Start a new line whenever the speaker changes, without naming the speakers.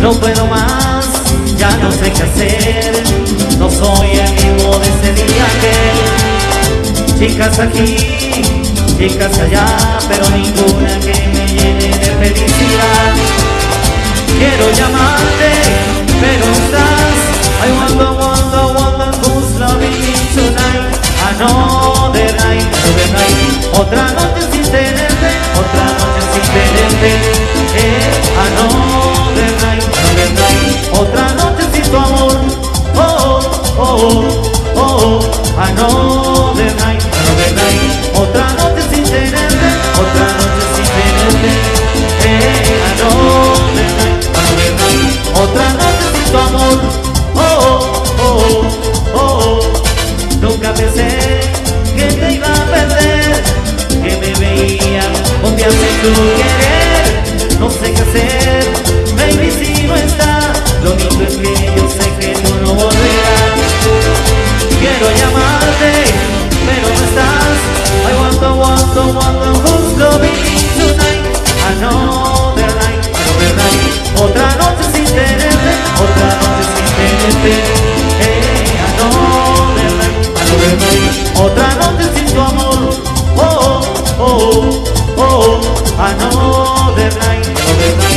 no puedo más, ya no sé qué hacer, no soy el mismo de ese día que chicas aquí, chicas allá, pero ninguna que me llene de felicidad. Quiero llamarte, pero estás, I wonder, wonder, wonder who's loving me tonight, Another night, another night Otra noche sin tenerte, otra noche sin tenerte eh, ah, Otra noche sin tu amor. Oh, oh, oh, oh, ah, oh Another night, another night